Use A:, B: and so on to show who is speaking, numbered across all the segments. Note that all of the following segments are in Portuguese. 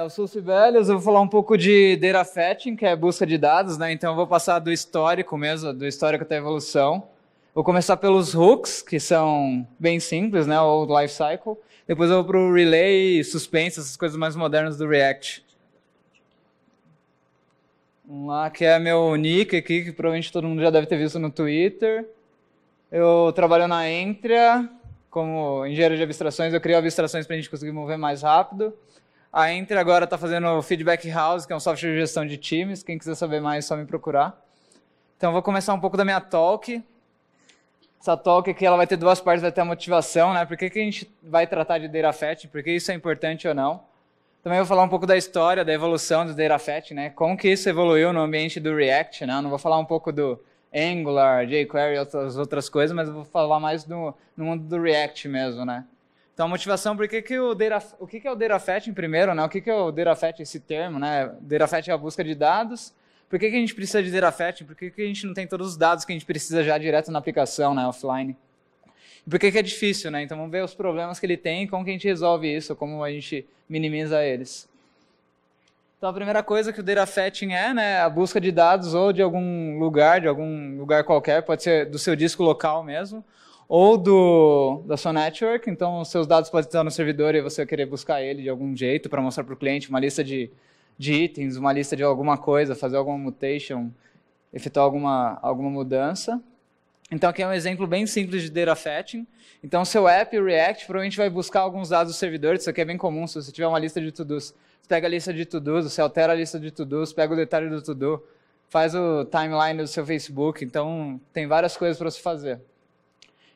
A: eu sou o Sibelius, eu vou falar um pouco de data fetching, que é busca de dados, né? Então eu vou passar do histórico mesmo, do histórico até a evolução. Vou começar pelos hooks, que são bem simples, né? O life cycle. Depois eu vou para o relay, suspense, essas coisas mais modernas do React. Vamos lá, que é meu nick aqui, que provavelmente todo mundo já deve ter visto no Twitter. Eu trabalho na Entria, como engenheiro de abstrações, eu crio abstrações para a gente conseguir mover mais rápido. A Entria agora está fazendo o Feedback House, que é um software de gestão de times. Quem quiser saber mais, é só me procurar. Então, vou começar um pouco da minha talk. Essa talk aqui ela vai ter duas partes, vai ter a motivação, né? Por que, que a gente vai tratar de data fetch? Por que isso é importante ou não? Também vou falar um pouco da história, da evolução do data fetch, né? Como que isso evoluiu no ambiente do React, né? não vou falar um pouco do Angular, jQuery outras, outras coisas, mas vou falar mais no, no mundo do React mesmo, né? Então, a motivação, por que, que o data, o que, que é o data fetching primeiro, né? O que, que é o data fetching, esse termo, né? Data fetching é a busca de dados, por que, que a gente precisa de data fetching? Por que, que a gente não tem todos os dados que a gente precisa já direto na aplicação, né, offline? E por que, que é difícil, né? Então vamos ver os problemas que ele tem e como que a gente resolve isso, como a gente minimiza eles. Então a primeira coisa que o data fetching é, né, a busca de dados ou de algum lugar, de algum lugar qualquer, pode ser do seu disco local mesmo, ou do da sua network. Então os seus dados podem estar no servidor e você querer buscar ele de algum jeito para mostrar para o cliente uma lista de de itens, uma lista de alguma coisa, fazer alguma mutation, efetuar alguma, alguma mudança. Então aqui é um exemplo bem simples de data fetching. Então seu app React provavelmente vai buscar alguns dados do servidor, isso aqui é bem comum, se você tiver uma lista de to-dos, você pega a lista de to-dos, você altera a lista de to-dos, pega o detalhe do to-do, faz o timeline do seu Facebook, então tem várias coisas para você fazer.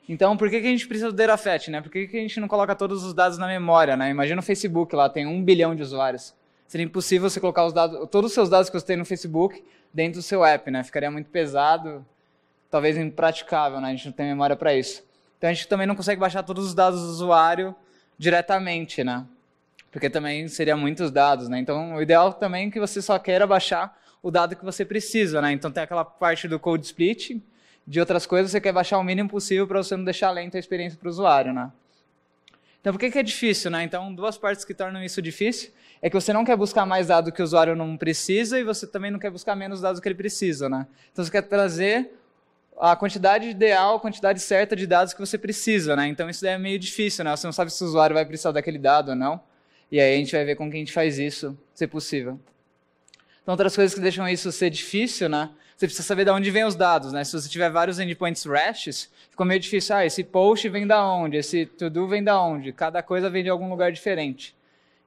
A: Então, por que, que a gente precisa do data fetch, né? Por que, que a gente não coloca todos os dados na memória, né? Imagina o Facebook lá, tem um bilhão de usuários seria impossível você colocar os dados, todos os seus dados que você tem no Facebook dentro do seu app, né? Ficaria muito pesado, talvez impraticável, né? A gente não tem memória para isso. Então a gente também não consegue baixar todos os dados do usuário diretamente, né? Porque também seria muitos dados, né? Então o ideal também é que você só queira baixar o dado que você precisa, né? Então tem aquela parte do code split, de outras coisas você quer baixar o mínimo possível para você não deixar lenta a experiência para o usuário, né? Então, por que, que é difícil? Né? Então, duas partes que tornam isso difícil é que você não quer buscar mais dados que o usuário não precisa e você também não quer buscar menos dados que ele precisa. Né? Então, você quer trazer a quantidade ideal, a quantidade certa de dados que você precisa. Né? Então, isso é meio difícil. Né? Você não sabe se o usuário vai precisar daquele dado ou não. E aí a gente vai ver como que a gente faz isso, se possível. Então, outras coisas que deixam isso ser difícil, né? Você precisa saber de onde vêm os dados, né? Se você tiver vários endpoints RESTs, ficou meio difícil. Ah, esse post vem da onde? Esse to-do vem da onde? Cada coisa vem de algum lugar diferente.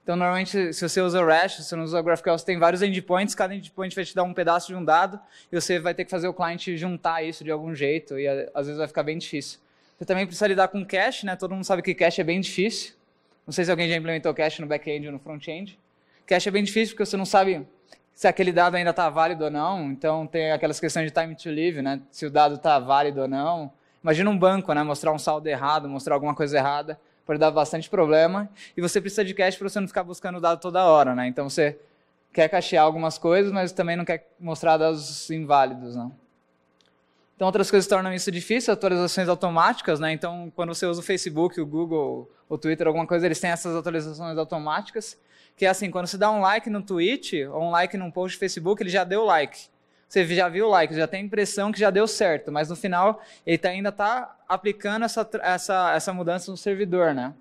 A: Então, normalmente, se você usa REST, se você não usa GraphQL, você tem vários endpoints, cada endpoint vai te dar um pedaço de um dado, e você vai ter que fazer o cliente juntar isso de algum jeito, e às vezes vai ficar bem difícil. Você também precisa lidar com cache, né? Todo mundo sabe que cache é bem difícil. Não sei se alguém já implementou cache no back-end ou no front-end. Cache é bem difícil porque você não sabe se aquele dado ainda está válido ou não. Então, tem aquelas questões de time to live, né? Se o dado está válido ou não. Imagina um banco, né? Mostrar um saldo errado, mostrar alguma coisa errada, pode dar bastante problema. E você precisa de cache para você não ficar buscando o dado toda hora, né? Então, você quer cachear algumas coisas, mas também não quer mostrar dados inválidos, não. Então, outras coisas tornam isso difícil, atualizações automáticas, né? Então, quando você usa o Facebook, o Google, o Twitter, alguma coisa, eles têm essas atualizações automáticas que é assim, quando você dá um like no tweet ou um like num post do Facebook, ele já deu like. Você já viu o like, já tem a impressão que já deu certo, mas no final ele tá, ainda está aplicando essa, essa, essa mudança no servidor, né?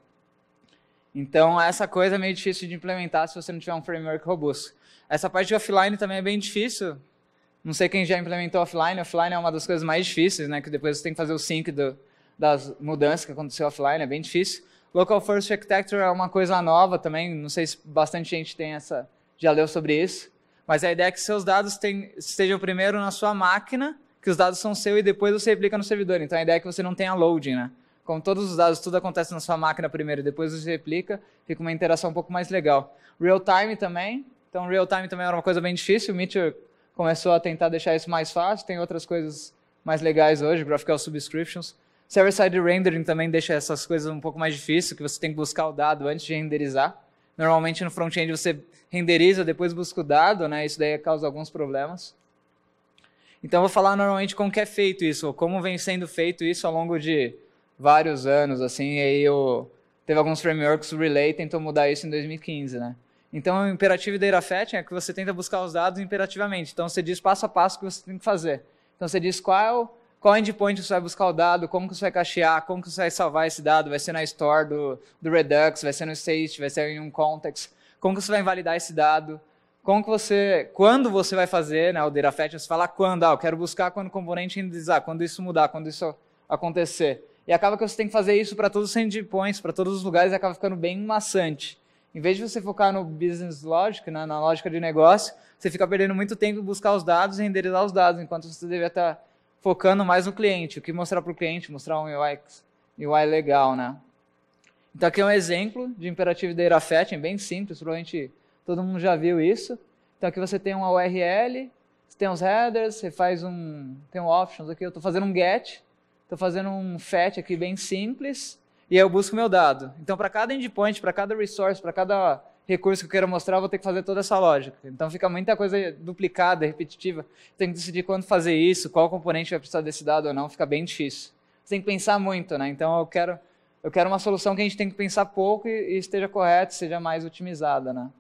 A: Então, essa coisa é meio difícil de implementar se você não tiver um framework robusto. Essa parte de offline também é bem difícil. Não sei quem já implementou offline. Offline é uma das coisas mais difíceis, né? Que depois você tem que fazer o sync do, das mudanças que aconteceu offline, é bem difícil. Local First Architecture é uma coisa nova também, não sei se bastante gente tem essa, já leu sobre isso, mas a ideia é que seus dados tem, estejam primeiro na sua máquina, que os dados são seus e depois você replica no servidor. Então a ideia é que você não tenha loading, né? Como todos os dados, tudo acontece na sua máquina primeiro e depois você replica, fica uma interação um pouco mais legal. Real time também, então real time também era uma coisa bem difícil, o Meteor começou a tentar deixar isso mais fácil, tem outras coisas mais legais hoje, GraphQL Subscriptions, Server-side rendering também deixa essas coisas um pouco mais difíceis, que você tem que buscar o dado antes de renderizar. Normalmente no front-end você renderiza, depois busca o dado, né? Isso daí causa alguns problemas. Então eu vou falar normalmente como que é feito isso, ou como vem sendo feito isso ao longo de vários anos, assim, e aí eu teve alguns frameworks, Relay tentou mudar isso em 2015, né? Então, o imperativo data fetching é que você tenta buscar os dados imperativamente. Então, você diz passo a passo o que você tem que fazer. Então, você diz qual, qual endpoint você vai buscar o dado, como que você vai cachear, como que você vai salvar esse dado, vai ser na store do, do Redux, vai ser no state, vai ser em um context, como que você vai invalidar esse dado, como que você, quando você vai fazer né, o data fetching, você fala quando, ah, eu quero buscar quando o componente renderizar, quando isso mudar, quando isso acontecer. E acaba que você tem que fazer isso para todos os endpoints, para todos os lugares, e acaba ficando bem maçante. Em vez de você focar no business logic, né, na lógica de negócio, você fica perdendo muito tempo em buscar os dados e renderizar os dados, enquanto você deveria estar focando mais no cliente. O que mostrar para o cliente? Mostrar um UI, UI legal, né? Então aqui é um exemplo de imperativo data fetching, bem simples, provavelmente todo mundo já viu isso. Então aqui você tem uma URL, você tem os headers, você faz um, tem um options aqui, eu estou fazendo um get, estou fazendo um fetch aqui bem simples, e aí eu busco meu dado. Então, para cada endpoint, para cada resource, para cada recurso que eu quero mostrar, eu vou ter que fazer toda essa lógica. Então, fica muita coisa duplicada, repetitiva. Tem que decidir quando fazer isso, qual componente vai precisar desse dado ou não, fica bem difícil. Tem que pensar muito, né? Então, eu quero, eu quero uma solução que a gente tem que pensar pouco e, e esteja correta, seja mais otimizada, né?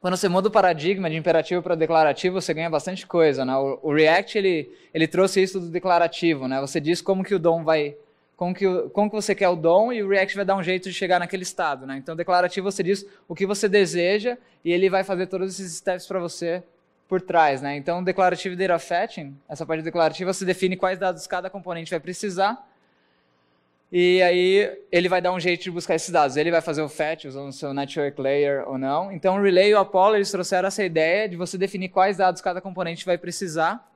A: Quando você muda o paradigma de imperativo para declarativo, você ganha bastante coisa, né? O, o React, ele, ele trouxe isso do declarativo, né? Você diz como que o DOM vai como que, como que você quer o dom e o React vai dar um jeito de chegar naquele estado. Né? Então, declarativo você diz o que você deseja e ele vai fazer todos esses steps para você por trás. Né? Então, declarativo data fetching, essa parte declarativa, você define quais dados cada componente vai precisar e aí ele vai dar um jeito de buscar esses dados. Ele vai fazer o fetch usando o seu network layer ou não. Então, o Relay e o Apollo eles trouxeram essa ideia de você definir quais dados cada componente vai precisar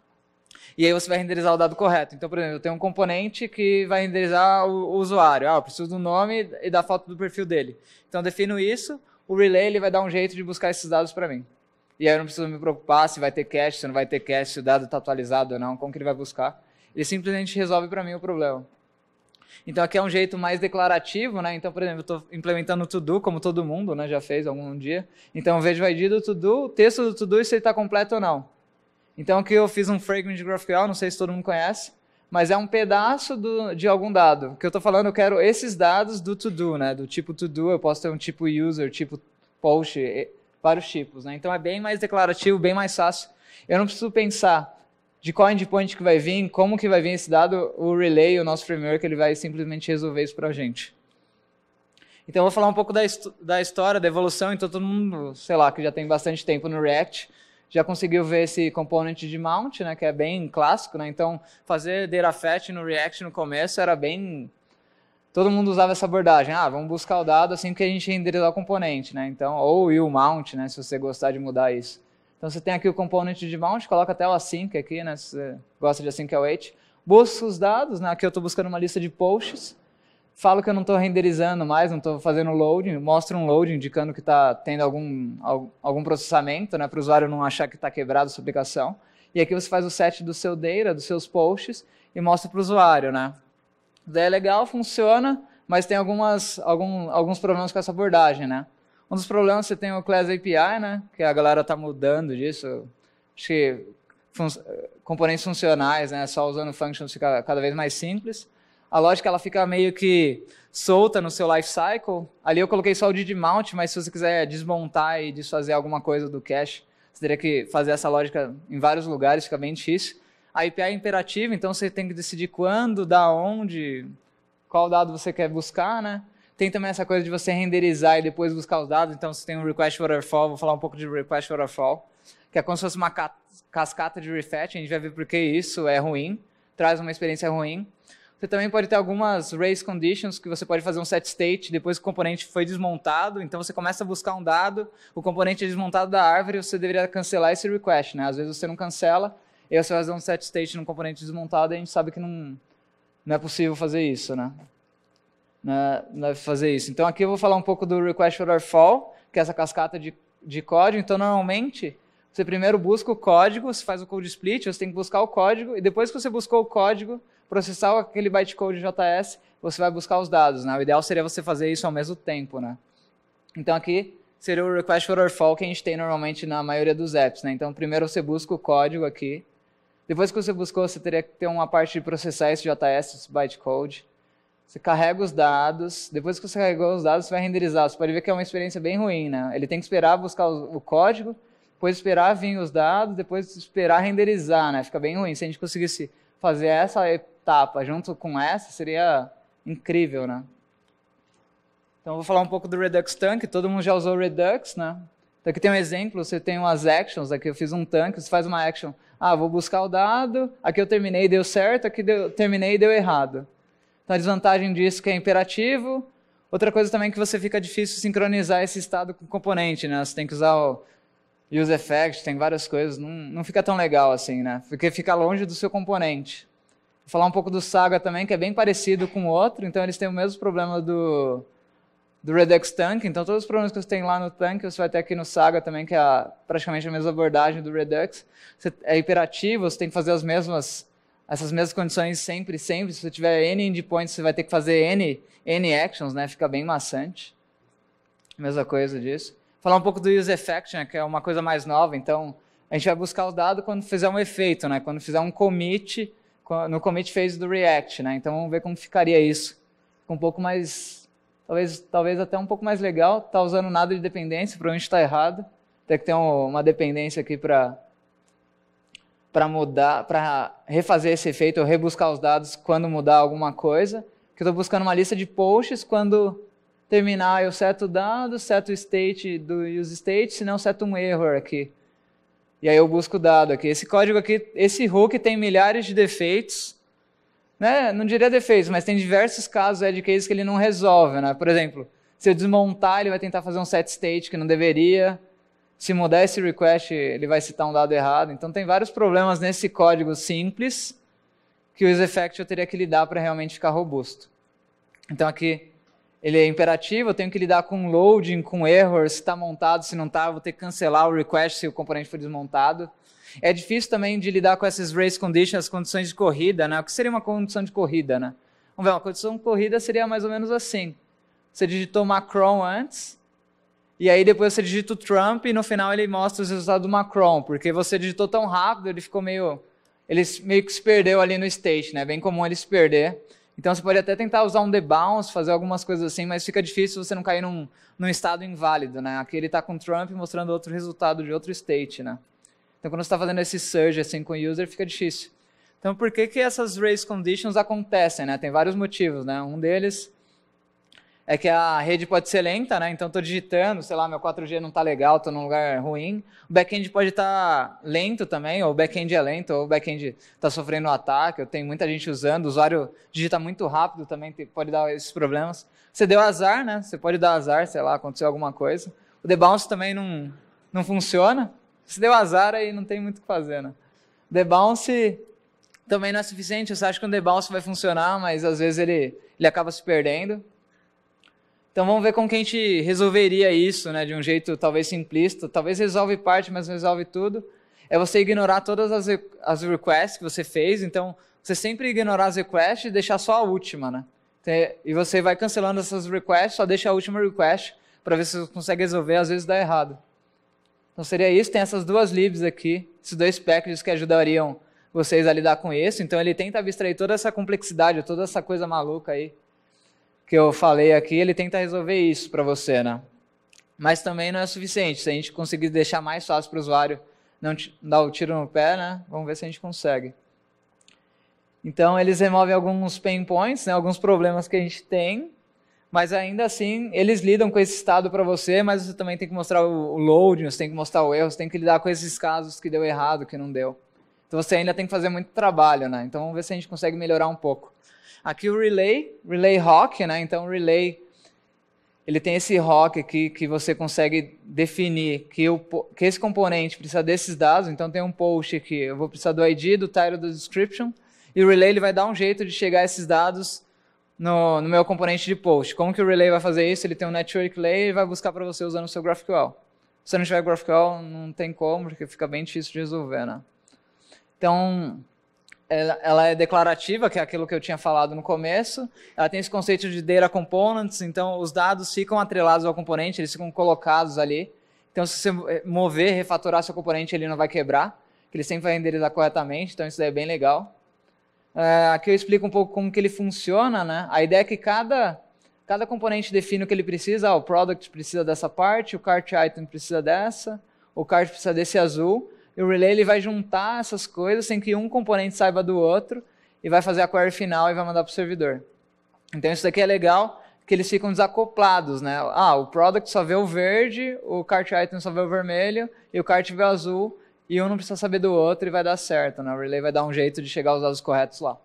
A: e aí você vai renderizar o dado correto. Então, por exemplo, eu tenho um componente que vai renderizar o, o usuário. Ah, eu preciso do nome e da foto do perfil dele. Então, eu defino isso, o relay ele vai dar um jeito de buscar esses dados para mim. E aí eu não preciso me preocupar se vai ter cache, se não vai ter cache, se o dado está atualizado ou não, como que ele vai buscar. Ele simplesmente resolve para mim o problema. Então aqui é um jeito mais declarativo, né? Então, por exemplo, eu estou implementando o to-do, como todo mundo né, já fez algum dia. Então eu vejo o ID do to-do, o texto do to-do e se ele está completo ou não. Então aqui eu fiz um fragment de GraphQL, não sei se todo mundo conhece, mas é um pedaço do, de algum dado. O que eu estou falando, eu quero esses dados do to-do, né? Do tipo to-do, eu posso ter um tipo user, tipo post, vários tipos, né? Então é bem mais declarativo, bem mais fácil. Eu não preciso pensar de qual endpoint que vai vir, como que vai vir esse dado, o Relay, o nosso framework, ele vai simplesmente resolver isso para a gente. Então eu vou falar um pouco da, da história, da evolução, então todo mundo, sei lá, que já tem bastante tempo no React, já conseguiu ver esse component de mount, né, que é bem clássico, né? Então, fazer data fetch no React no começo era bem todo mundo usava essa abordagem. Ah, vamos buscar o dado assim que a gente renderizar o componente, né? Então, ou o mount, né, se você gostar de mudar isso. Então, você tem aqui o component de mount, coloca até o async aqui, né, se você gosta de async await. Busca os dados, né? Aqui eu estou buscando uma lista de posts falo que eu não estou renderizando mais, não estou fazendo loading, mostro um loading indicando que está tendo algum, algum processamento, né, para o usuário não achar que está quebrado a sua aplicação. E aqui você faz o set do seu data, dos seus posts, e mostra para o usuário. Né? Daí é legal, funciona, mas tem algumas, algum, alguns problemas com essa abordagem. Né? Um dos problemas você tem o Class API, né, que a galera está mudando disso. Acho que fun componentes funcionais, né, só usando functions fica cada vez mais simples a lógica ela fica meio que solta no seu life cycle. Ali eu coloquei só o did mount, mas se você quiser desmontar e desfazer alguma coisa do cache, você teria que fazer essa lógica em vários lugares, fica bem difícil. A API é imperativa, então você tem que decidir quando, da onde, qual dado você quer buscar, né? Tem também essa coisa de você renderizar e depois buscar os dados. Então, você tem um request waterfall, vou falar um pouco de request waterfall, que é como se fosse uma cascata de refetch. A gente vai ver por que isso é ruim, traz uma experiência ruim. Você também pode ter algumas race conditions que você pode fazer um set state depois que o componente foi desmontado. Então você começa a buscar um dado, o componente é desmontado da árvore, você deveria cancelar esse request. Né? Às vezes você não cancela, e você vai fazer um set state no componente desmontado e a gente sabe que não, não é possível fazer isso. Né? Não, é, é fazer isso. Então aqui eu vou falar um pouco do request waterfall, que é essa cascata de, de código. Então normalmente você primeiro busca o código, você faz o code split, você tem que buscar o código, e depois que você buscou o código, processar aquele bytecode JS, você vai buscar os dados. Né? O ideal seria você fazer isso ao mesmo tempo. Né? Então aqui seria o request waterfall que a gente tem normalmente na maioria dos apps. Né? Então primeiro você busca o código aqui. Depois que você buscou, você teria que ter uma parte de processar esse JS, esse bytecode. Você carrega os dados, depois que você carregou os dados, você vai renderizar. Você pode ver que é uma experiência bem ruim, né? Ele tem que esperar buscar o código, depois esperar vir os dados, depois esperar renderizar, né? Fica bem ruim. Se a gente conseguisse fazer essa etapa junto com essa, seria incrível, né? Então, vou falar um pouco do Redux Tank. Todo mundo já usou Redux, né? Então, aqui tem um exemplo. Você tem umas actions. Aqui eu fiz um tanque. Você faz uma action. Ah, vou buscar o dado. Aqui eu terminei, deu certo. Aqui eu terminei, deu errado. Então, a desvantagem disso é que é imperativo. Outra coisa também é que você fica difícil sincronizar esse estado com o componente, né? Você tem que usar o use effect, tem várias coisas, não, não fica tão legal assim, né? Porque fica longe do seu componente. Vou falar um pouco do Saga também, que é bem parecido com o outro, então eles têm o mesmo problema do, do Redux Tank, então todos os problemas que você tem lá no Tank, você vai ter aqui no Saga também, que é a, praticamente a mesma abordagem do Redux. Você, é imperativo, você tem que fazer as mesmas, essas mesmas condições sempre, sempre. Se você tiver N endpoints, você vai ter que fazer N, N actions, né? Fica bem maçante. Mesma coisa disso falar um pouco do use effect, né, que é uma coisa mais nova. Então, a gente vai buscar o dado quando fizer um efeito, né, quando fizer um commit no commit phase do React, né? Então, vamos ver como ficaria isso. Fica um pouco mais, talvez, talvez até um pouco mais legal. Tá usando nada de dependência, provavelmente está errado. Tem que ter uma dependência aqui para para mudar, para refazer esse efeito ou rebuscar os dados quando mudar alguma coisa. Que eu estou buscando uma lista de posts quando terminar, eu seto o dado, seto o state do use state, senão seto um error aqui. E aí eu busco o dado aqui. Esse código aqui, esse hook tem milhares de defeitos. Né? Não diria defeitos, mas tem diversos casos edge cases que ele não resolve. Né? Por exemplo, se eu desmontar, ele vai tentar fazer um set state que não deveria. Se mudar esse request, ele vai citar um dado errado. Então tem vários problemas nesse código simples que o useEffect eu teria que lidar para realmente ficar robusto. Então aqui ele é imperativo, eu tenho que lidar com loading, com error, se está montado, se não está, vou ter que cancelar o request se o componente for desmontado. É difícil também de lidar com essas race conditions, as condições de corrida, né? O que seria uma condição de corrida, né? Vamos ver, uma condição de corrida seria mais ou menos assim. Você digitou Macron antes, e aí depois você digita o Trump, e no final ele mostra os resultados do Macron, porque você digitou tão rápido, ele ficou meio... Ele meio que se perdeu ali no state, né? É bem comum ele se perder. Então você pode até tentar usar um debounce, fazer algumas coisas assim, mas fica difícil você não cair num, num estado inválido, né? Aqui ele está com Trump mostrando outro resultado de outro state, né? Então quando você está fazendo esse surge assim com o user, fica difícil. Então por que, que essas race conditions acontecem, né? Tem vários motivos, né? Um deles é que a rede pode ser lenta, né? Então estou digitando, sei lá, meu 4G não está legal, estou num lugar ruim. O back-end pode estar tá lento também, ou o back-end é lento, ou o back-end está sofrendo um ataque, eu tenho muita gente usando, o usuário digita muito rápido também, pode dar esses problemas. Você deu azar, né? Você pode dar azar, sei lá, aconteceu alguma coisa. O debounce também não, não funciona. Se deu azar, aí não tem muito o que fazer, né? Debounce também não é suficiente, você acha que o debounce vai funcionar, mas às vezes ele, ele acaba se perdendo. Então vamos ver como que a gente resolveria isso, né, de um jeito talvez simplista. Talvez resolve parte, mas não resolve tudo. É você ignorar todas as, as requests que você fez. Então, você sempre ignorar as requests e deixar só a última, né? E você vai cancelando essas requests, só deixa a última request para ver se você consegue resolver. Às vezes dá errado. Então seria isso. Tem essas duas libs aqui, esses dois packages que ajudariam vocês a lidar com isso. Então ele tenta abstrair toda essa complexidade, toda essa coisa maluca aí que eu falei aqui, ele tenta resolver isso para você, né? Mas também não é suficiente. Se a gente conseguir deixar mais fácil para o usuário não dar o tiro no pé, né? Vamos ver se a gente consegue. Então, eles removem alguns pain points, né? alguns problemas que a gente tem, mas ainda assim, eles lidam com esse estado para você, mas você também tem que mostrar o loading, você tem que mostrar o erro, você tem que lidar com esses casos que deu errado, que não deu. Então, você ainda tem que fazer muito trabalho, né? Então, vamos ver se a gente consegue melhorar um pouco. Aqui o relay, relay rock, né? Então o relay ele tem esse rock aqui que você consegue definir que, o, que esse componente precisa desses dados. Então tem um post aqui, eu vou precisar do ID, do title, do description, e o relay ele vai dar um jeito de chegar esses dados no, no meu componente de post. Como que o relay vai fazer isso? Ele tem um network layer e vai buscar para você usando o seu GraphQL. Se não tiver GraphQL, não tem como, porque fica bem difícil de resolver, né? Então, ela, ela, é declarativa, que é aquilo que eu tinha falado no começo. Ela tem esse conceito de data components, então os dados ficam atrelados ao componente, eles ficam colocados ali. Então, se você eh, mover, refatorar seu componente, ele não vai quebrar, que ele sempre vai renderizar corretamente, então isso é bem legal. É, aqui eu explico um pouco como que ele funciona, né? A ideia é que cada, cada componente define o que ele precisa. Ah, o product precisa dessa parte, o cart item precisa dessa, o cart precisa desse azul. E o relay ele vai juntar essas coisas sem que um componente saiba do outro e vai fazer a query final e vai mandar para o servidor. Então isso daqui é legal, que eles ficam desacoplados, né? Ah, o product só vê o verde, o cart item só vê o vermelho e o cart vê o azul e um não precisa saber do outro e vai dar certo, né? O relay vai dar um jeito de chegar aos dados corretos lá.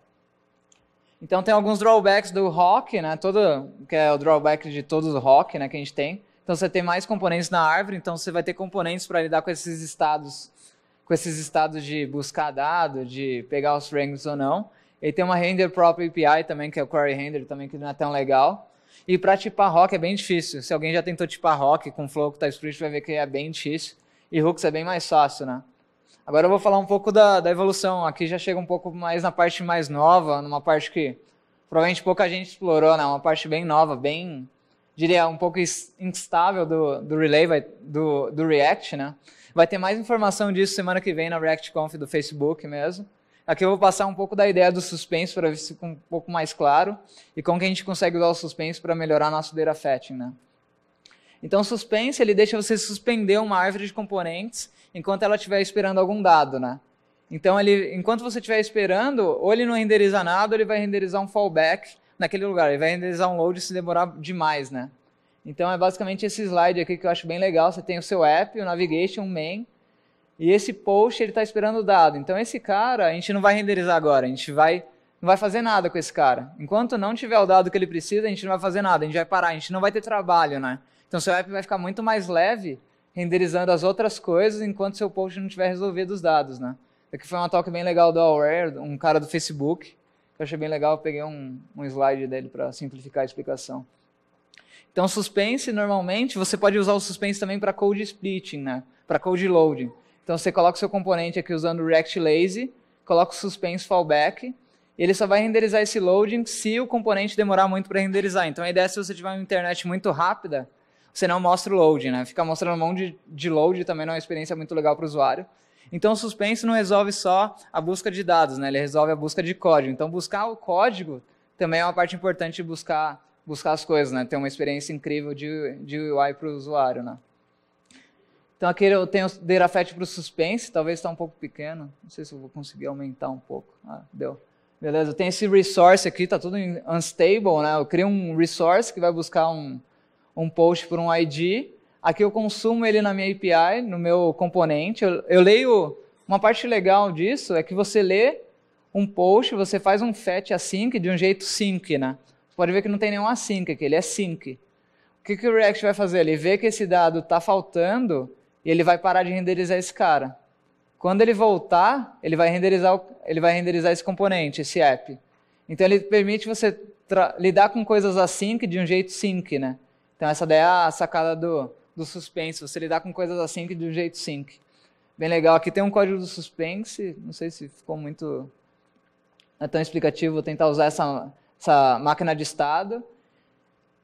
A: Então tem alguns drawbacks do Rock, né? Todo, que é o drawback de todos os Rock, né, que a gente tem. Então você tem mais componentes na árvore, então você vai ter componentes para lidar com esses estados, com esses estados de buscar dado, de pegar os frames ou não. E tem uma render própria API também, que é o query render também, que não é tão legal. E para tipar rock é bem difícil. Se alguém já tentou tipar rock com Flow, com TypeScript, vai ver que é bem difícil. E hooks é bem mais fácil, né? Agora eu vou falar um pouco da, da evolução. Aqui já chega um pouco mais na parte mais nova, numa parte que provavelmente pouca gente explorou, né? Uma parte bem nova, bem, diria, um pouco instável do, do Relay, vai, do, do React, né? Vai ter mais informação disso semana que vem na ReactConf do Facebook mesmo. Aqui eu vou passar um pouco da ideia do suspense para ver se fica um pouco mais claro e como que a gente consegue usar o suspense para melhorar nosso data fetching, né? Então, suspense ele deixa você suspender uma árvore de componentes enquanto ela estiver esperando algum dado, né? Então, ele, enquanto você estiver esperando, ou ele não renderiza nada, ou ele vai renderizar um fallback naquele lugar. Ele vai renderizar um load se demorar demais, né? Então, é basicamente esse slide aqui que eu acho bem legal. Você tem o seu app, o navigation, o main, e esse post ele está esperando o dado. Então esse cara a gente não vai renderizar agora, a gente vai não vai fazer nada com esse cara. Enquanto não tiver o dado que ele precisa, a gente não vai fazer nada, a gente vai parar, a gente não vai ter trabalho, né? Então seu app vai ficar muito mais leve renderizando as outras coisas enquanto seu post não tiver resolvido os dados, né? Aqui foi uma talk bem legal do Aware, um cara do Facebook, eu achei bem legal, peguei um, um slide dele para simplificar a explicação. Então, suspense, normalmente, você pode usar o suspense também para code splitting, né? Para code loading. Então você coloca o seu componente aqui usando o React Lazy, coloca o suspense fallback, e ele só vai renderizar esse loading se o componente demorar muito para renderizar. Então a ideia é se você tiver uma internet muito rápida, você não mostra o loading, né? Ficar mostrando mão de, de load também não é uma experiência muito legal para o usuário. Então o suspense não resolve só a busca de dados, né? Ele resolve a busca de código. Então buscar o código também é uma parte importante de buscar, buscar as coisas, né? Ter uma experiência incrível de, de UI para o usuário, né? Então aqui eu tenho o Derafet para o suspense, talvez está um pouco pequeno, não sei se eu vou conseguir aumentar um pouco. Ah, deu. Beleza, tenho esse resource aqui, está tudo em unstable, né? Eu crio um resource que vai buscar um, um post por um ID. Aqui eu consumo ele na minha API, no meu componente. Eu, eu leio, uma parte legal disso é que você lê um post, você faz um fetch async de um jeito sync, né? Você pode ver que não tem nenhum async aqui, ele é sync. O que, que o React vai fazer? Ele vê que esse dado está faltando e ele vai parar de renderizar esse cara. Quando ele voltar, ele vai renderizar, ele vai renderizar esse componente, esse app. Então ele permite você lidar com coisas async de um jeito sync, né? Então essa daí é a sacada do, do suspense, você lidar com coisas async de um jeito sync. Bem legal. Aqui tem um código do suspense, não sei se ficou muito é tão explicativo, tentar usar essa, essa máquina de estado.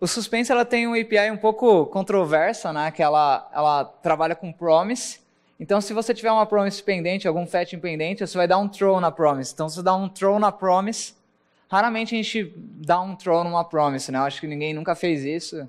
A: O Suspense ela tem uma API um pouco controversa, né? Que ela, ela trabalha com promise. Então, se você tiver uma promise pendente, algum fetch pendente, você vai dar um throw na promise. Então, se você dá um throw na promise, raramente a gente dá um throw numa promise, né? Eu acho que ninguém nunca fez isso.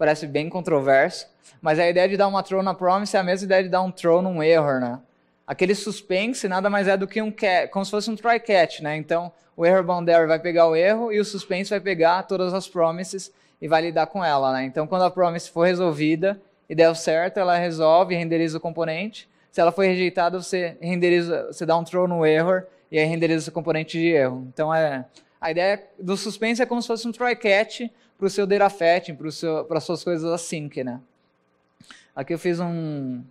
A: Parece bem controverso. Mas a ideia de dar uma throw na promise é a mesma ideia de dar um throw num error, né? Aquele suspense nada mais é do que um catch, como se fosse um try catch, né? Então, o error boundary vai pegar o erro e o suspense vai pegar todas as promises e vai lidar com ela. Né? Então, quando a promise for resolvida e der certo, ela resolve e renderiza o componente. Se ela for rejeitada, você renderiza, você dá um throw no error e aí renderiza o componente de erro. Então, é, a ideia do suspense é como se fosse um try catch para o seu data fetching, para as suas coisas async. Né? Aqui eu fiz um,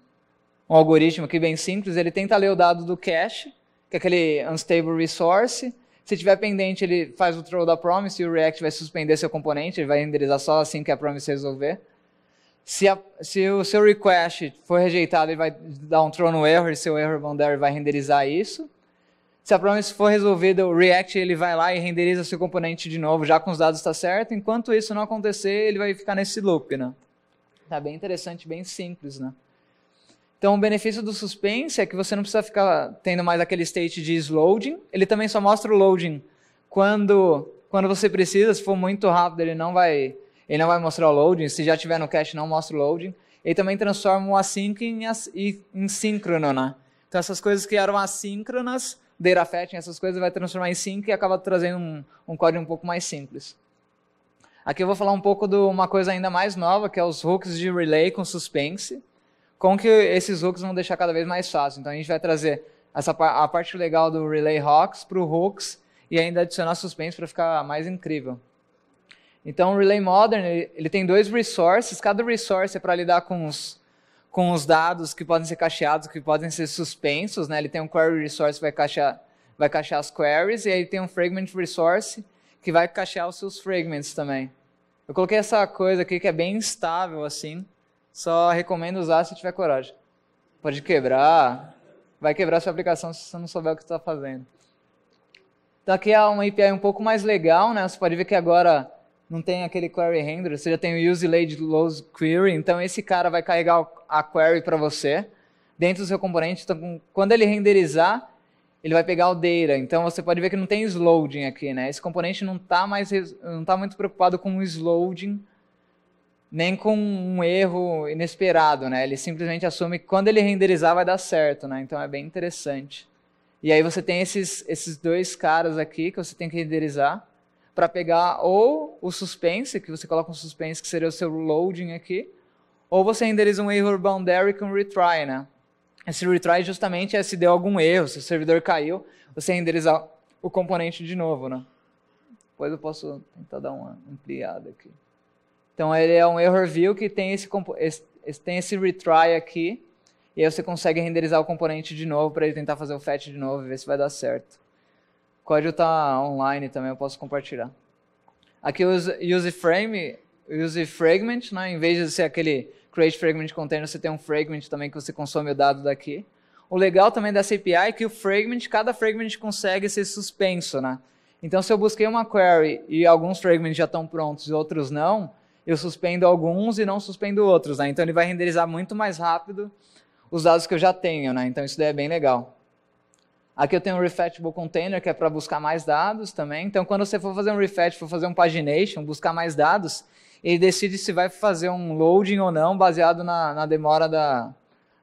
A: um algoritmo aqui bem simples. Ele tenta ler o dado do cache, que é aquele unstable resource, se tiver pendente, ele faz o throw da promise e o React vai suspender seu componente, ele vai renderizar só assim que a promise resolver. Se, a, se o seu request for rejeitado, ele vai dar um throw no error e seu error boundary vai renderizar isso. Se a promise for resolvida, o React ele vai lá e renderiza seu componente de novo, já com os dados está certo. Enquanto isso não acontecer, ele vai ficar nesse loop, né? Tá bem interessante, bem simples, né? Então, o benefício do suspense é que você não precisa ficar tendo mais aquele state de loading. Ele também só mostra o loading quando, quando você precisa. Se for muito rápido, ele não vai, ele não vai mostrar o loading. Se já tiver no cache, não mostra o loading. Ele também transforma o async em, em síncrono, né? Então, essas coisas que eram assíncronas, data fetching, essas coisas, vai transformar em sync e acaba trazendo um, um código um pouco mais simples. Aqui eu vou falar um pouco de uma coisa ainda mais nova, que é os hooks de relay com suspense como que esses hooks vão deixar cada vez mais fácil. Então a gente vai trazer essa, a parte legal do Relay Hooks para o Hooks e ainda adicionar suspense para ficar mais incrível. Então o Relay Modern ele, ele, tem dois resources, cada resource é para lidar com os, com os dados que podem ser cacheados, que podem ser suspensos. Né? Ele tem um Query Resource que vai cachear, vai cachear as queries e aí tem um Fragment Resource que vai cachear os seus fragments também. Eu coloquei essa coisa aqui que é bem instável assim. Só recomendo usar se tiver coragem. Pode quebrar, vai quebrar sua aplicação se você não souber o que está fazendo. Então aqui é uma API um pouco mais legal, né? Você pode ver que agora não tem aquele query handler, você já tem o use laid load query, então esse cara vai carregar a query para você dentro do seu componente. Então quando ele renderizar, ele vai pegar o data. Então você pode ver que não tem slowing aqui, né? Esse componente não está mais não tá muito preocupado com o slowing nem com um erro inesperado, né? Ele simplesmente assume que quando ele renderizar vai dar certo, né? Então é bem interessante. E aí você tem esses, esses dois caras aqui que você tem que renderizar para pegar ou o suspense, que você coloca um suspense que seria o seu loading aqui, ou você renderiza um erro boundary com retry, né? Esse retry justamente é se deu algum erro, se o servidor caiu, você renderizar o componente de novo, né? Depois eu posso tentar dar uma ampliada aqui. Então ele é um error view que tem esse, esse, tem esse retry aqui, e aí você consegue renderizar o componente de novo para ele tentar fazer o fetch de novo e ver se vai dar certo. Código está online também, eu posso compartilhar. Aqui o use frame, use fragment, né? em vez de ser aquele create fragment container, você tem um fragment também que você consome o dado daqui. O legal também dessa API é que o fragment, cada fragment consegue ser suspenso, né? Então, se eu busquei uma query e alguns fragments já estão prontos e outros não, eu suspendo alguns e não suspendo outros, né? Então ele vai renderizar muito mais rápido os dados que eu já tenho, né? Então isso daí é bem legal. Aqui eu tenho um refetchable container, que é para buscar mais dados também. Então quando você for fazer um refetch, for fazer um pagination, buscar mais dados, ele decide se vai fazer um loading ou não, baseado na, na demora da,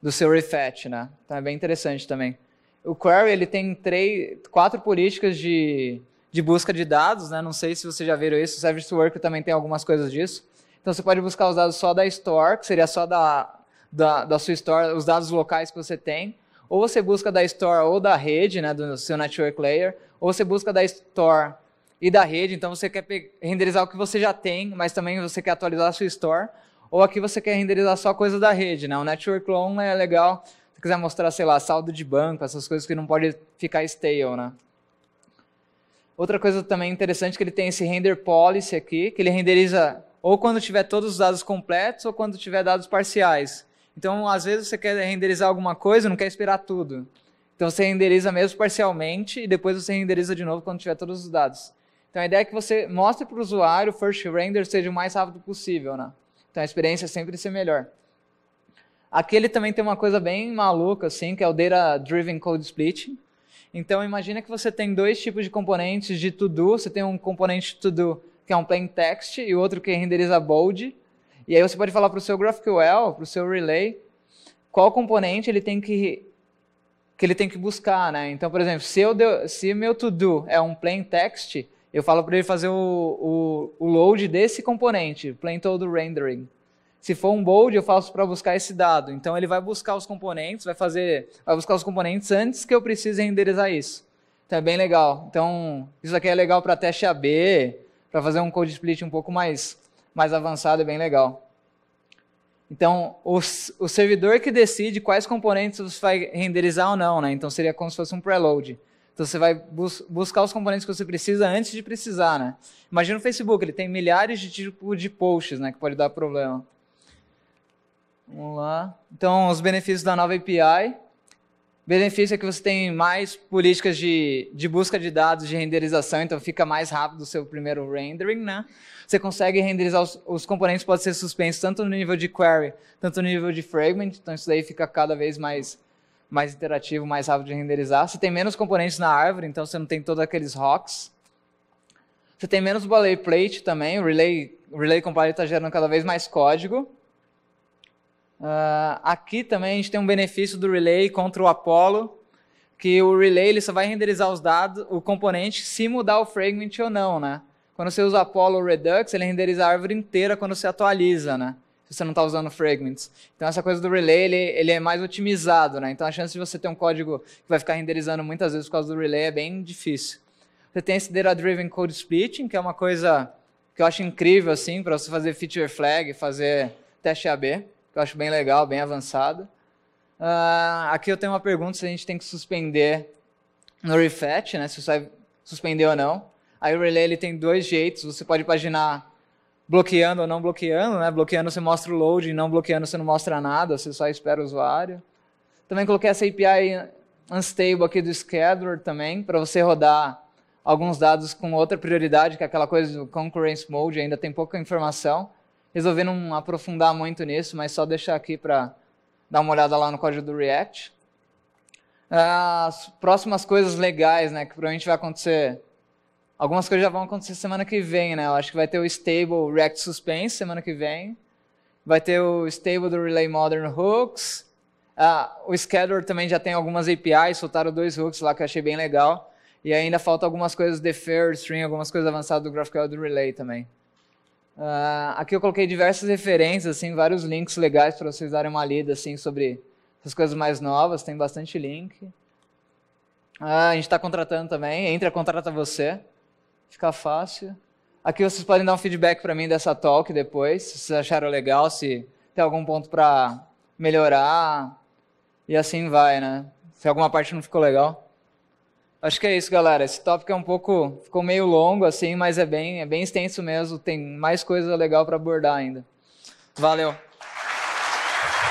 A: do seu refetch, né? Então é bem interessante também. O query ele tem três, quatro políticas de, de busca de dados, né? Não sei se vocês já viram isso. O Service Worker também tem algumas coisas disso. Então você pode buscar os dados só da store, que seria só da, da, da sua store, os dados locais que você tem. Ou você busca da store ou da rede, né, do seu network layer, ou você busca da store e da rede, então você quer renderizar o que você já tem, mas também você quer atualizar a sua store, ou aqui você quer renderizar só coisa da rede, né? O network clone é legal, se quiser mostrar, sei lá, saldo de banco, essas coisas que não pode ficar stale, né? Outra coisa também interessante é que ele tem esse render policy aqui, que ele renderiza ou quando tiver todos os dados completos, ou quando tiver dados parciais. Então, às vezes você quer renderizar alguma coisa, não quer esperar tudo. Então, você renderiza mesmo parcialmente e depois você renderiza de novo quando tiver todos os dados. Então, a ideia é que você mostre para o usuário o first render seja o mais rápido possível, né? Então, a experiência é sempre ser melhor. Aqui ele também tem uma coisa bem maluca, assim, que é o Data Driven Code Splitting. Então, imagina que você tem dois tipos de componentes de to-do. Você tem um componente to-do que é um plain text, e outro que renderiza bold. E aí você pode falar para o seu GraphQL, para o seu Relay, qual componente ele tem que que ele tem que buscar, né? Então, por exemplo, se, eu deu, se meu to-do é um plain text, eu falo para ele fazer o, o, o, load desse componente, plain todo rendering. Se for um bold, eu faço para buscar esse dado. Então, ele vai buscar os componentes, vai fazer, vai buscar os componentes antes que eu precise renderizar isso. Então, é bem legal. Então, isso aqui é legal para teste AB, para fazer um code split um pouco mais, mais avançado, é bem legal. Então, o, o servidor que decide quais componentes você vai renderizar ou não, né? Então, seria como se fosse um preload. Então, você vai bus buscar os componentes que você precisa antes de precisar, né? Imagina o Facebook, ele tem milhares de tipos de posts, né? Que pode dar problema. Vamos lá. Então, os benefícios da nova API. Benefício é que você tem mais políticas de, de busca de dados, de renderização, então fica mais rápido o seu primeiro rendering, né? Você consegue renderizar os, os componentes, pode ser suspenso tanto no nível de query, tanto no nível de fragment, então isso daí fica cada vez mais, mais interativo, mais rápido de renderizar. Você tem menos componentes na árvore, então você não tem todos aqueles rocks. Você tem menos boilerplate também, o Relay, o Relay Compiler está gerando cada vez mais código. Uh, aqui também a gente tem um benefício do Relay contra o Apollo, que o Relay ele só vai renderizar os dados, o componente, se mudar o fragment ou não, né? Quando você usa Apollo Redux, ele renderiza a árvore inteira quando você atualiza, né? Se você não está usando fragments. Então essa coisa do Relay, ele, ele é mais otimizado, né? Então a chance de você ter um código que vai ficar renderizando muitas vezes por causa do Relay é bem difícil. Você tem esse Data Driven Code Splitting, que é uma coisa que eu acho incrível, assim, para você fazer feature flag, fazer teste AB que eu acho bem legal, bem avançado. Uh, aqui eu tenho uma pergunta se a gente tem que suspender no refetch, né, se você vai suspender ou não. Aí o relay ele tem dois jeitos, você pode paginar bloqueando ou não bloqueando, né? Bloqueando você mostra o load, não bloqueando você não mostra nada, você só espera o usuário. Também coloquei essa API unstable aqui do scheduler também, para você rodar alguns dados com outra prioridade, que é aquela coisa do concurrence mode, ainda tem pouca informação resolvi não aprofundar muito nisso, mas só deixar aqui para dar uma olhada lá no código do React. As próximas coisas legais, né, que provavelmente vai acontecer. Algumas coisas já vão acontecer semana que vem, né? Eu acho que vai ter o stable React Suspense semana que vem. Vai ter o stable do Relay Modern Hooks. Ah, o Scheduler também já tem algumas APIs, soltaram dois hooks lá que eu achei bem legal. E ainda falta algumas coisas defer, string, algumas coisas avançadas do GraphQL do Relay também. Uh, aqui eu coloquei diversas referências, assim, vários links legais para vocês darem uma lida assim, sobre essas coisas mais novas, tem bastante link. Uh, a gente está contratando também, entra, contrata você, fica fácil. Aqui vocês podem dar um feedback para mim dessa talk depois, se vocês acharam legal, se tem algum ponto para melhorar, e assim vai, né? Se alguma parte não ficou legal. Acho que é isso, galera. Esse tópico é um pouco. ficou meio longo, assim, mas é bem, é bem extenso mesmo. Tem mais coisa legal para abordar ainda. Valeu!